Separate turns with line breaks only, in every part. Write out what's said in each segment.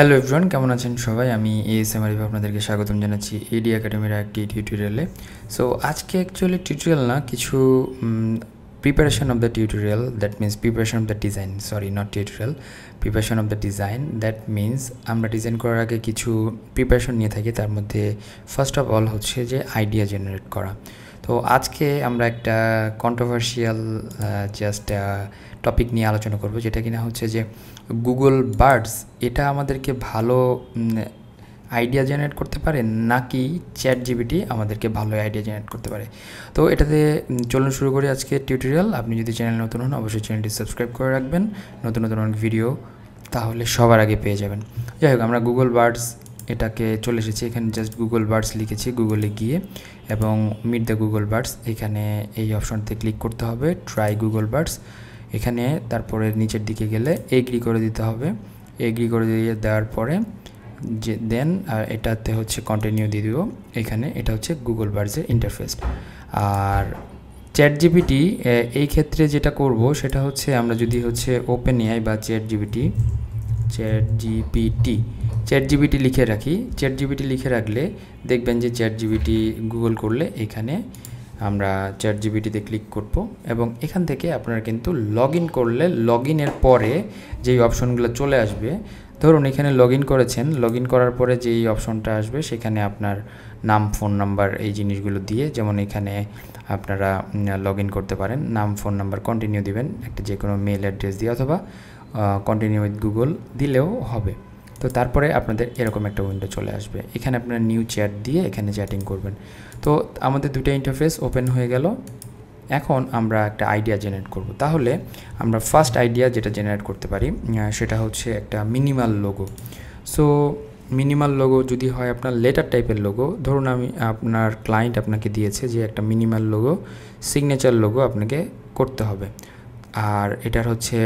Hello everyone কেমন আছেন সবাই? আমি এস এম আরিফ আপনাদেরকে স্বাগতম জানাচ্ছি এডি একাডেমির একটি টিউটোরিয়ালে সো আজকে অ্যাকচুয়ালি টিউটোরিয়াল না, কিছু preparation of the tutorial that means preparation of the design sorry not tutorial preparation of the design that means আমরা ডিজাইন করার আগে কিছু প্রিপারেশন নিয়ে থাকি, তার মধ্যে ফার্স্ট অফ অল হচ্ছে যে আইডিয়া জেনারেট করা। তো আজকে আমরা একটা কন্ট্রোভার্সিয়াল জাস্ট টপিক নিয়ে আলোচনা করব, যেটা কিনা হচ্ছে যে গুগল বার্ডস এটা আমাদেরকে ভালো আইডিয়া জেনারেট করতে পারে, নাকি চ্যাট জিবিটি আমাদেরকে ভালো আইডিয়া জেনারেট করতে পারে। তো এটাতে চলুন শুরু করি আজকে টিউটোরিয়াল আপনি যদি চ্যানেল নতুন হন, অবশ্যই চ্যানেলটি সাবস্ক্রাইব করে রাখবেন। নতুন নতুন অনেক ভিডিও তাহলে সবার আগে পেয়ে যাবেন। যাই হোক, আমরা গুগল বার্ডস এটাকে চলে এসেছি। এখানে জাস্ট গুগল বার্ডস লিখেছি গুগলে গিয়ে, এবং মিট দ্য গুগল বার্ডস এখানে এই অপশনতে ক্লিক করতে হবে ট্রাই গুগল বার্ডস এখানে তারপরে নিচের দিকে গেলে এগ্রি করে দিতে হবে। এগ্রি করে দিয়ে দেওয়ার পরে যে দেন আর এটাতে হচ্ছে কন্টিনিউ দিয়ে দিব। এখানে এটা হচ্ছে গুগল বার্ডসের ইন্টারফেস আর চ্যাট জিপিটি এই ক্ষেত্রে যেটা করব সেটা হচ্ছে আমরা যদি হচ্ছে ওপেন এআই বা chat GPT chat GPT chat GPT লিখে রাখি। চ্যাট জিবিটি লিখে রাখলে দেখবেন যে চ্যাট জিবিটি গুগল করলে এখানে আমরা চ্যাট জিবিটিতে ক্লিক করব এবং এখান থেকে আপনারা কিন্তু লগ করলে লগ পরে যেই অপশনগুলো চলে আসবে, ধরুন এখানে লগ করেছেন লগ করার পরে যেই অপশনটা আসবে সেখানে আপনার নাম ফোন নাম্বার এই জিনিসগুলো দিয়ে যেমন এখানে আপনারা লগ করতে পারেন, নাম ফোন নাম্বার কন্টিনিউ দিবেন, একটা যে কোনো মেল অ্যাড্রেস দিয়ে অথবা কন্টিনিউ উইথ গুগল দিলেও হবে। তো তারপরে আপনাদের এরকম একটা উইন্ডো চলে আসবে। এখানে আপনারা নিউ চ্যাট দিয়ে এখানে চ্যাটিং করবেন। তো আমাদের দুটো ইন্টারফেস ওপেন হয়ে গেল। এখন আমরা একটা আইডিয়া জেনারেট করব। তাহলে আমরা ফার্স্ট আইডিয়া যেটা জেনারেট করতে পারি সেটা হচ্ছে একটা minimal logo so minimal logo যদি হয় আপনার লেটার টাইপের লোগো ধরুন আমি আপনার ক্লায়েন্ট আপনাকে দিয়েছে যে একটা মিনিমাল লোগো সিগনেচার লোগো আপনাকে করতে হবে। আর এটার হচ্ছে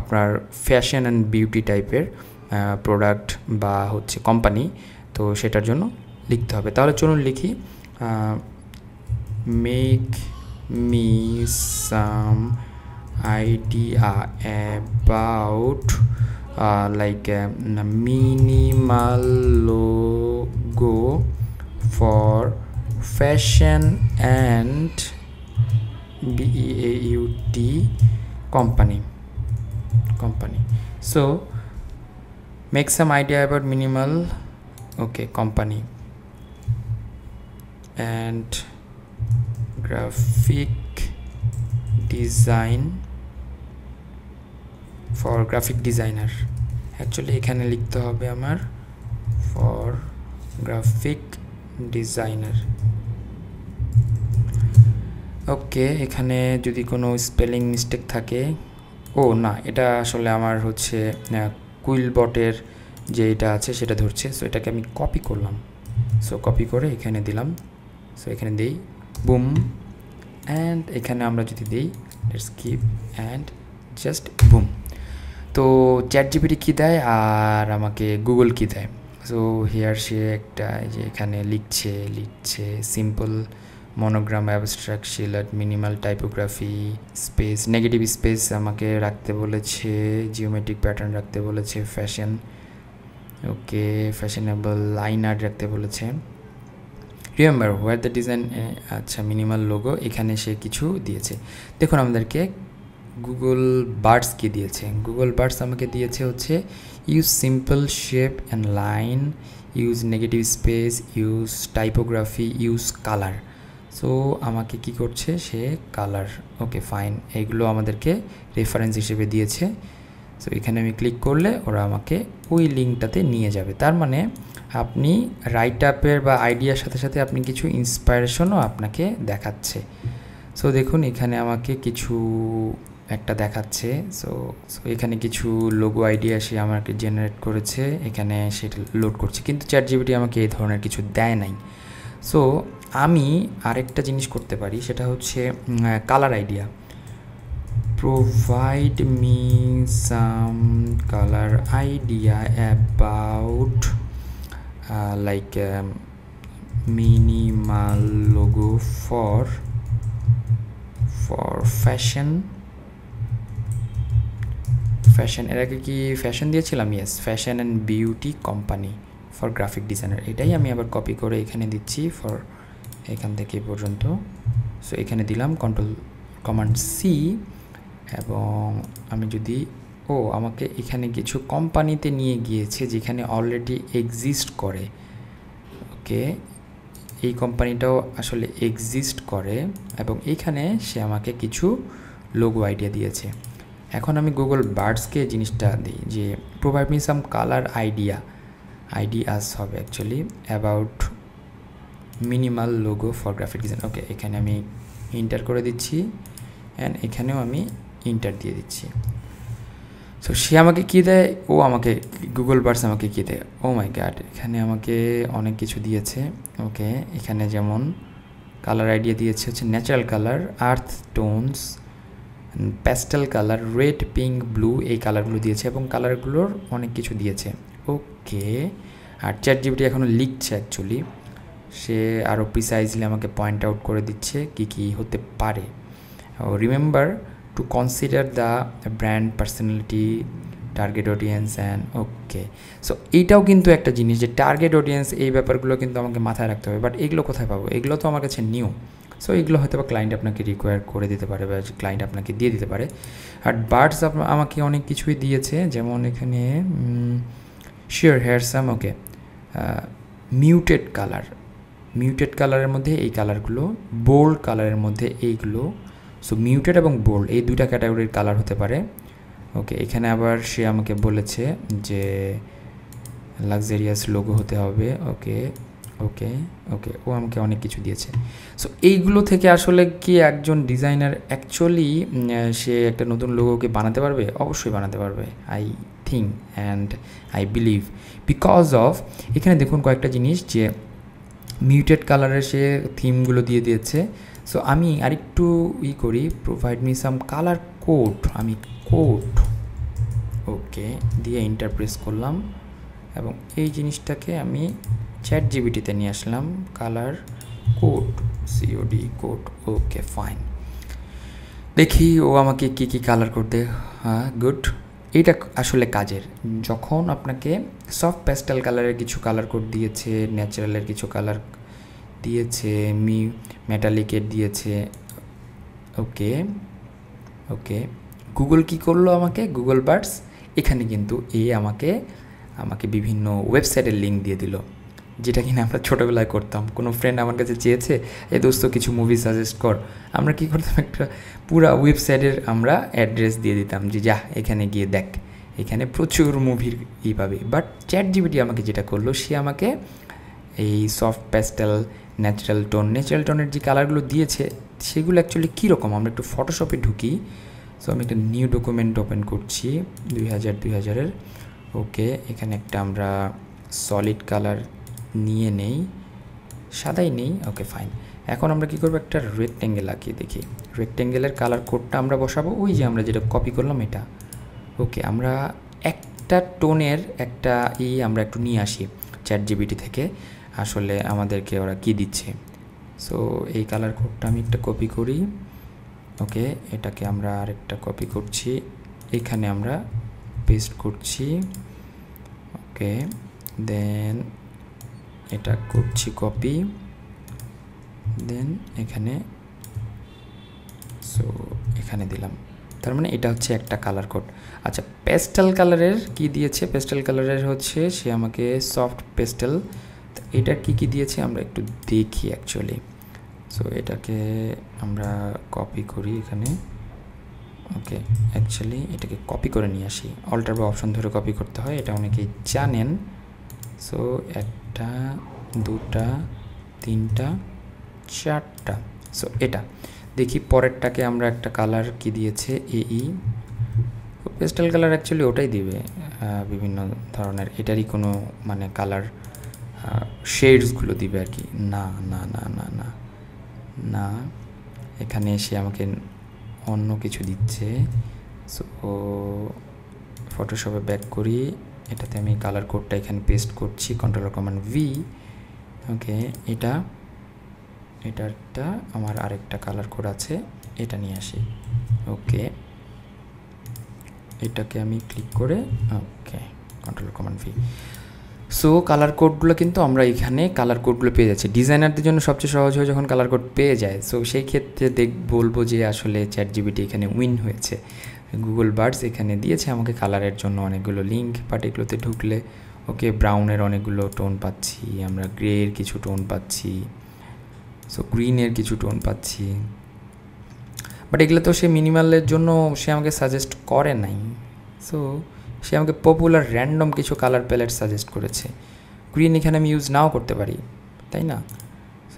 আপনার ফ্যাশন অ্যান্ড বিউটি টাইপের প্রোডাক্ট বা হচ্ছে কোম্পানি তো সেটার জন্য লিখতে হবে। তাহলে চলুন লিখি make me some idea about like minimal logo for fashion and beauty company company so make some idea about minimal okay company and graphic design for graphic designer actually এখানে লিখতে হবে আমার ফর গ্রাফিক ডিজাইনার ওকে এখানে যদি কোনো spelling mistake থাকে ও না এটা আসলে আমার হচ্ছে কুইল বটের যে এটা আছে সেটা ধরছে। সো এটাকে আমি কপি করলাম। সো কপি করে এখানে দিলাম। সো এখানে দিই বুম অ্যান্ড এখানে আমরা যদি দিই let's keep and just boom তো চ্যাট জিপিটি কী দেয় আর আমাকে গুগল কী দেয়? সো হেয়ার সে একটা যে এখানে লিখছে লিখছে simple monogram abstract silhouette minimal typography space negative space আমাকে রাখতে বলেছে জিওমেট্রিক প্যাটার্ন রাখতে বলেছে fashion okay fashionable line art রাখতে বলেছে। রিমেম্বার হোয়ার দ্য ডিজাইন আচ্ছা মিনিমাল লোগো এখানে সে কিছু দিয়েছে। দেখুন, আমাদেরকে গুগল বার্ডস কি দিয়েছে? গুগল বার্ডস আমাকে দিয়েছে হচ্ছে use simple shape and line use negative space use typography use colour so আমাকে কি করছে? সে কালার ওকে ফাইন এইগুলো আমাদেরকে রেফারেন্স হিসেবে দিয়েছে। সো এখানে আমি ক্লিক করলে ওরা আমাকে ওই লিঙ্কটাতে নিয়ে যাবে। তার মানে আপনি রাইট আপের বা আইডিয়ার সাথে সাথে আপনি কিছু ইন্সপায়ারেশনও আপনাকে দেখাচ্ছে। সো দেখুন, এখানে আমাকে কিছু একটা দেখাচ্ছে। সো সো এখানে কিছু লোগো আইডিয়া সে আমাকে জেনারেট করেছে। এখানে সেটা লোড করছে। কিন্তু চ্যাট জিবিটি আমাকে এই ধরনের কিছু দেয় নাই। সো আমি আরেকটা জিনিস করতে পারি, সেটা হচ্ছে colour idea provide me some colour idea about like minimal logo for for fashion fashion এর আগে কি ফ্যাশন দিয়েছিলাম? Yes fashion and beauty company for graphic designer এটাই আমি আবার কপি করে এখানে দিচ্ছি ফর এখান থেকে পর্যন্ত। সো এখানে দিলাম কন্ট্রোল কমান্ড সি এবং আমি যদি, ও, আমাকে এখানে কিছু কোম্পানিতে নিয়ে গিয়েছে যেখানে অলরেডি এক্সিস্ট করে। ওকে, এই কোম্পানিটাও আসলে এক্সিস্ট করে এবং এইখানে সে আমাকে কিছু লোগো আইডিয়া দিয়েছে। এখন আমি গুগল বার্ডসকে জিনিসটা দিই যে provide me some colour idea ideas হবে actually about minimal logo for graphic design okay এখানে আমি ইন্টার করে দিচ্ছি অ্যান্ড এখানেও আমি ইন্টার দিয়ে দিচ্ছি। সো সে আমাকে কী দেয়? ও আমাকে গুগল বার্স আমাকে কী দেয়? ও মাই গাড এখানে আমাকে অনেক কিছু দিয়েছে। ওকে এখানে যেমন কালার আইডিয়া দিয়েছে হচ্ছে natural colour earth tones pastel colour red pink blue এই কালারগুলো দিয়েছে এবং কালারগুলোর অনেক কিছু দিয়েছে। ওকে আর চ্যাট জিবিটি এখনও লিখছে অ্যাকচুয়ালি সে আরও প্রিসাইজলি আমাকে পয়েন্ট আউট করে দিচ্ছে কী কী হতে পারে। Remember to consider the brand personality target audience and okay so এইটাও কিন্তু একটা জিনিস যে টার্গেট অডিয়েন্স এই ব্যাপারগুলো কিন্তু আমাকে মাথায় রাখতে হবে। বাট এগুলো কোথায় পাবো? এগুলো তো আমার কাছে নিউ সো এগুলো হয়তো বা ক্লায়েন্ট আপনাকে রিকোয়ার করে দিতে পারে বা ক্লায়েন্ট আপনাকে দিয়ে দিতে পারে। আর বার্ডস আমাকে অনেক কিছুই দিয়েছে। যেমন এখানে sure হেয়ারসাম okay muted colour muted কালারের মধ্যে এই কালারগুলো বোল্ড কালারের মধ্যে এইগুলো। সো মিউটেড এবং বোল্ড এই দুইটা ক্যাটাগরির কালার হতে পারে। ওকে এখানে আবার সে আমাকে বলেছে যে লাক্সারিয়াস লোগো হতে হবে। ওকে ওকে ওকে ও আমাকে অনেক কিছু দিয়েছে। সো এইগুলো থেকে আসলে কি একজন ডিজাইনার অ্যাকচুয়ালি সে একটা নতুন লোগোকে বানাতে পারবে? অবশ্যই বানাতে পারবে I think and I believe because of এখানে দেখুন কয়েকটা জিনিস যে মিউটেড কালারের সে থিমগুলো দিয়ে দিয়েছে। সো আমি আরেকটু ই করি provide me some colour code আমি কোড ওকে দিয়ে ইন্টারপ্রেস করলাম। এবং এই জিনিসটাকে আমি চ্যাট জিবিটিতে নিয়ে আসলাম colour code COD code okay fine দেখি ও আমাকে কি কি কালার করতে হ্যাঁ গুড এইটা আসলে কাজের। যখন আপনাকে সফট প্যাস্টেল কালারের কিছু কালার কোড দিয়েছে ন্যাচারালের কিছু কালার দিয়েছে মি মেটালিকের দিয়েছে, ওকে ওকে গুগল কি করল আমাকে? গুগল বার্ডস এখানে কিন্তু এ আমাকে আমাকে বিভিন্ন ওয়েবসাইটের লিঙ্ক দিয়ে দিল। যেটা কিনা আমরা ছোটোবেলায় করতাম। কোনো ফ্রেন্ড আমার কাছে চেয়েছে, এ দোস্ত, কিছু মুভি সাজেস্ট কর। আমরা কী করতাম? একটা পুরা ওয়েবসাইটের আমরা অ্যাড্রেস দিয়ে দিতাম যে, যা, এখানে গিয়ে দেখ। এখানে প্রচুর মুভির ই পাবে। বাট চ্যাট জিবিটি আমাকে যেটা করল, সে আমাকে এই soft pastel natural tone natural টোনের যে কালারগুলো দিয়েছে, সেগুলো অ্যাকচুয়ালি কীরকম? আমরা একটু ফটোশপে ঢুকি। সো আমি একটা নিউ ডকুমেন্ট ওপেন করছি, দুই হাজার, দুই হাজারের। ওকে এখানে একটা আমরা সলিড কালার নিয়ে নেই, সাদাই নেই ওকে ফাইন এখন আমরা কী করব? একটা রেক্টেঙ্গেল আঁকিয়ে দেখি। রেক্টেঙ্গেলের কালার কোডটা আমরা বসাবো। ওই যে আমরা যেটা কপি করলাম এটা। ওকে আমরা একটা টোনের একটা ই আমরা একটু নিয়ে আসি চ্যাট জিবিটি থেকে। আসলে আমাদেরকে ওরা কি দিচ্ছে? সো এই কালার কোডটা আমি একটা কপি করি। ওকে এটাকে আমরা আরেকটা কপি করছি। এখানে আমরা পেস্ট করছি। ওকে দেন এটা করছি কপি দেন এখানে সো এখানে দিলাম। তার মানে এটা হচ্ছে একটা কালার কোড আচ্ছা পেস্টেল কালারের কি দিয়েছে? পেস্টেল কালারের হচ্ছে সে আমাকে সফট পেস্টেল এটা কি কি দিয়েছে আমরা একটু দেখি অ্যাকচুয়ালি সো এটাকে আমরা কপি করি এখানে। ওকে অ্যাকচুয়ালি এটাকে কপি করে নিয়ে আসি। অল্টার বা অপশন ধরে কপি করতে হয়, এটা অনেকেই জানেন। সো একটা দুটা, তিনটা, চারটা। সো এটা। দেখি পরেরটাকে আমরা একটা কালার কি দিয়েছে? এই পেস্টাল কালার অ্যাকচুয়ালি ওটাই দিবে বিভিন্ন ধরনের। এটারই কোনো মানে কালার শেডসগুলো দিবে আর কি। না না না না না না। এখানে এসে আমাকে অন্য কিছু দিচ্ছে। সো ফটোশপে ব্যাক করি। এটাতে আমি কালার কোডটা এখানে পেস্ট করছি কন্ট্রোলার কমান্ড ভি ওকে এটা এটারটা আমার আরেকটা কালার কোড আছে, এটা নিয়ে আসি ওকে এটাকে আমি ক্লিক করে okay control command V so colour কোডগুলো কিন্তু আমরা এখানে কালার কোডগুলো পেয়ে যাচ্ছি ডিজাইনারদের জন্য সবচেয়ে সহজ হয় যখন কালার কোড পেয়ে যায় সো সেই ক্ষেত্রে দেখ, বলব যে আসলে চ্যাট জিবিটি এখানে উইন হয়েছে গুগল বার্ডস এখানে দিয়েছে, আমাকে কালারের জন্য অনেকগুলো লিঙ্ক বাট এগুলোতে ঢুকলে ওকে ব্রাউনের অনেকগুলো টোন পাচ্ছি, আমরা গ্রের কিছু টোন পাচ্ছি সো গ্রিনের কিছু টোন পাচ্ছি বাট এগুলো তো সে মিনিমালের জন্য সে আমাকে সাজেস্ট করে নাই সো সে আমাকে পপুলার র্যান্ডম কিছু কালার প্যালেট সাজেস্ট করেছে গ্রিন এখানে আমি ইউজ নাও করতে পারি, তাই না?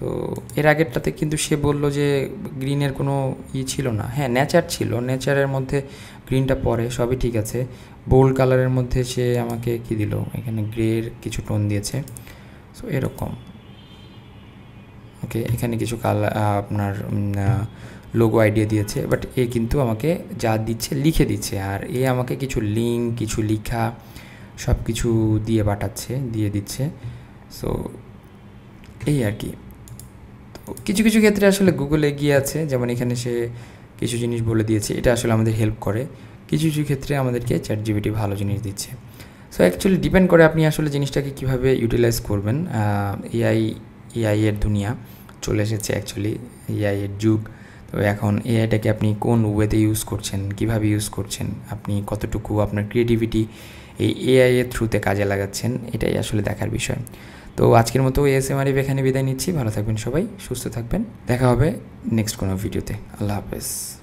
সো এর আগেরটাতে কিন্তু সে বলল যে গ্রিনের কোনো ই ছিল না। হ্যাঁ নেচার ছিল। নেচারের মধ্যে গ্রিনটা পরে সবই ঠিক আছে। বোল্ড কালারের মধ্যে সে আমাকে কি দিল? এখানে গ্রের কিছু টোন দিয়েছে। সো এরকম। ওকে এখানে কিছু কালার আপনার লোগো আইডিয়া দিয়েছে। বাট এ কিন্তু আমাকে যা দিচ্ছে লিখে দিচ্ছে। আর এ আমাকে কিছু লিঙ্ক কিছু লিখা সব কিছু দিয়ে পাঠাচ্ছে, দিয়ে দিচ্ছে। সো এই আর কি। তো কিছু কিছু ক্ষেত্রে আসলে গুগল এগিয়ে আছে, যেমন এখানে সে কিছু জিনিস বলে দিয়েছে, এটা আসলে আমাদের হেল্প করে। কিছু কিছু ক্ষেত্রে আমাদেরকে চ্যাট জিবিটি ভালো জিনিস দিচ্ছে। সো অ্যাকচুয়ালি ডিপেন্ড করে আপনি আসলে জিনিসটাকে কীভাবে ইউটিলাইজ করবেন। এআই এআই এর দুনিয়া চলে এসেছে অ্যাকচুয়ালি এআই এর যুগ। তো এখন এআইটাকে আপনি কোন ওয়েতে ইউজ করছেন, কীভাবে ইউজ করছেন, আপনি কতটুকু আপনার ক্রিয়েটিভিটি এই এআই এর থ্রুতে কাজে লাগাচ্ছেন, এটাই আসলে দেখার বিষয়। তো আজকের মতো এসএমআরএফ এখানে বিদায় নিচ্ছি। ভালো থাকবেন সবাই, সুস্থ থাকবেন। দেখা হবে নেক্সট কোনো ভিডিওতে আল্লাহ হাফেজ।